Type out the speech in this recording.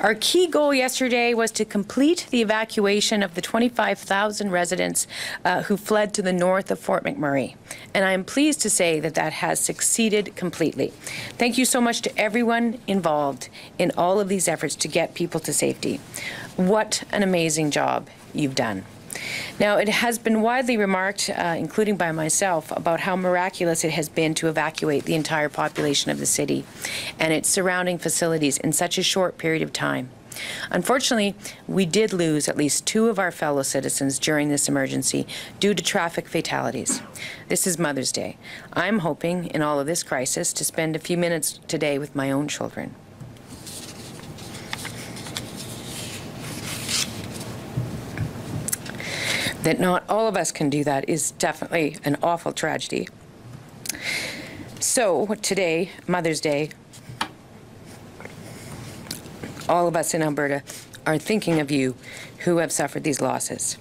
Our key goal yesterday was to complete the evacuation of the 25,000 residents uh, who fled to the north of Fort McMurray. And I am pleased to say that that has succeeded completely. Thank you so much to everyone involved in all of these efforts to get people to safety. What an amazing job you've done. Now, it has been widely remarked, uh, including by myself, about how miraculous it has been to evacuate the entire population of the city and its surrounding facilities in such a short period of time. Unfortunately, we did lose at least two of our fellow citizens during this emergency due to traffic fatalities. This is Mother's Day. I'm hoping, in all of this crisis, to spend a few minutes today with my own children. That not all of us can do that is definitely an awful tragedy. So, today, Mother's Day, all of us in Alberta are thinking of you who have suffered these losses.